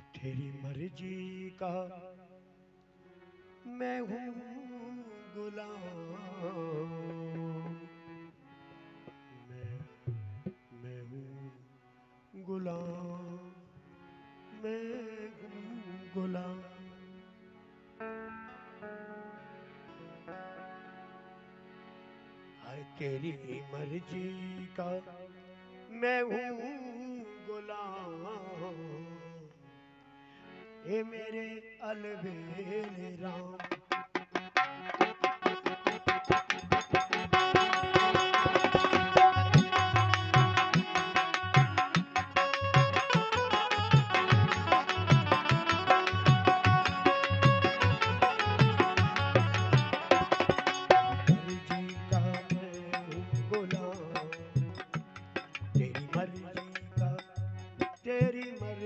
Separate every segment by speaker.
Speaker 1: तेरी मर्ज़ी का मैं हूँ गुलाम। मैं मैं हूँ गुलाम। तेरी मर्ज़ी का मैं हूँ गुलाम। हे मेरे अलबेल राम।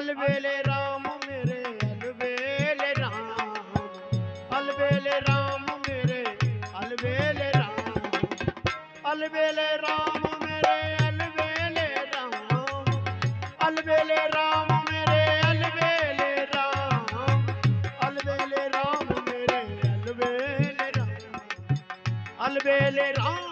Speaker 1: ਅਲਵੇਲੇ ਰਾਮ ਮੇਰੇ ਅਲਵੇਲੇ RAM ਅਲਵੇਲੇ RAM ਮੇਰੇ ਅਲਵੇਲੇ RAM ਅਲਵੇਲੇ RAM ਮੇਰੇ ਅਲਵੇਲੇ RAM ਅਲਵੇਲੇ RAM ਮੇਰੇ ਅਲਵੇਲੇ RAM ਅਲਵੇਲੇ RAM ਮੇਰੇ ਅਲਵੇਲੇ RAM ਅਲਵੇਲੇ RAM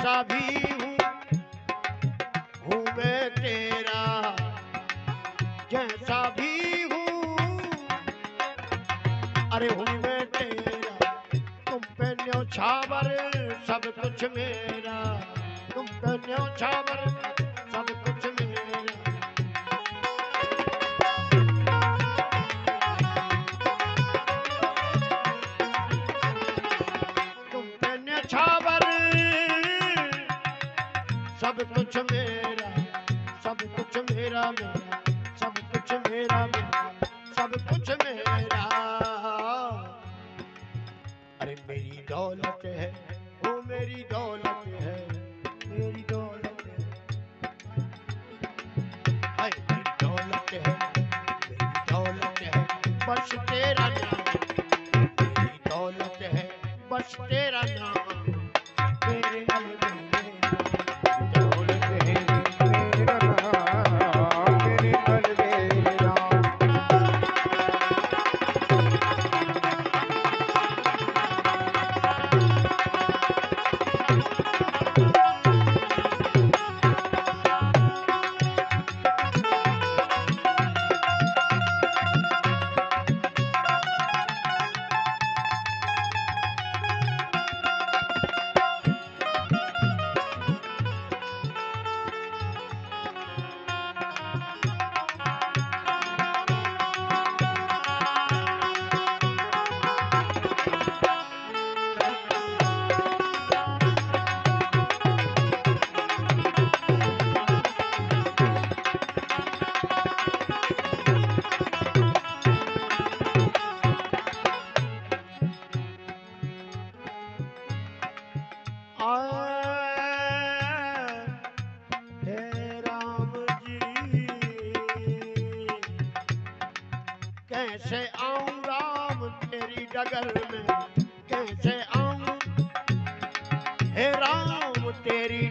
Speaker 1: करता भी हूँ हूँ मैं तेरा। जैसा भी हूँ, अरे हूँ मैं तेरा। तुम पे न्यो सब कुछ मेरा। तुम पे न्यो कुछ मेरा, सब कुछ मेरा मेरा, सब कुछ मेरा मेरा, सब कुछ मेरा। अरे मेरी दौलत है वो मेरी दौलत है, मेरी दौलत है। मेरी दौलत है, मेरी दौलत है, बस तेरा नाम। मेरी दौलत है, बस तेरा नाम।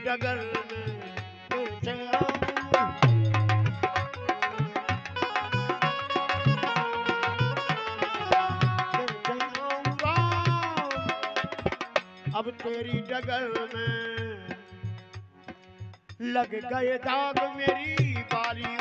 Speaker 1: राम अब तेरी डगल में लग गए दाग मेरी बारी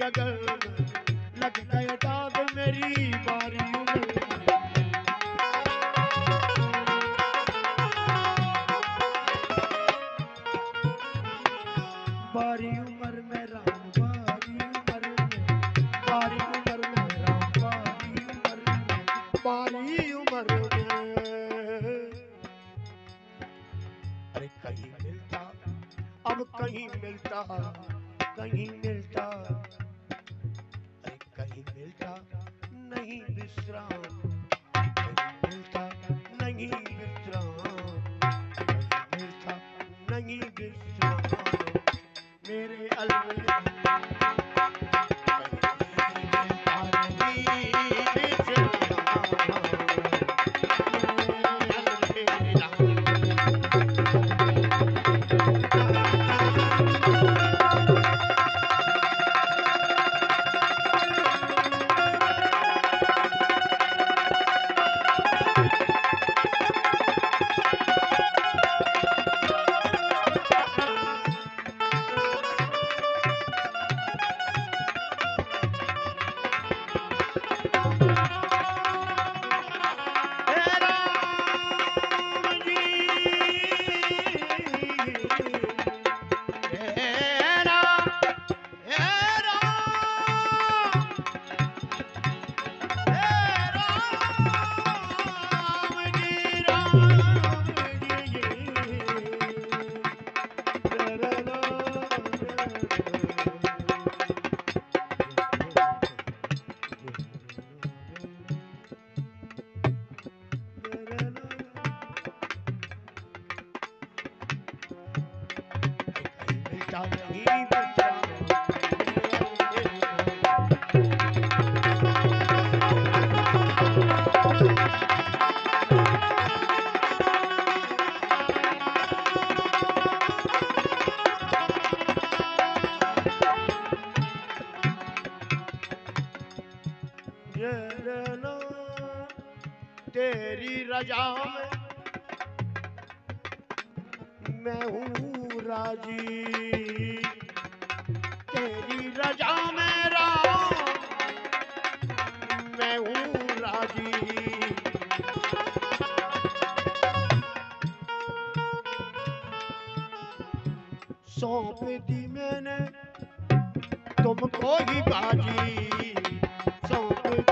Speaker 1: डगर में लग दाग मेरी बारी। बारी उम्र में राम, बारी उम्र में, बारी उम्र में राम, बारी उम्र में, बारी उम्र में अरे कहीं मिलता, अब कहीं मिलता कहीं मिलता कहीं मिलता, नहीं विश्राम। कहीं मिलता, नहीं विश्राम। कहीं मिलता, नहीं विश्राम। मेरे अलविदा। तेरी रजा में मैं हूँ राज़ी। तेरी रजा में राम, मैं हूँ राज़ी। सौंप दी मैंने तुमको ही बाजी सौंप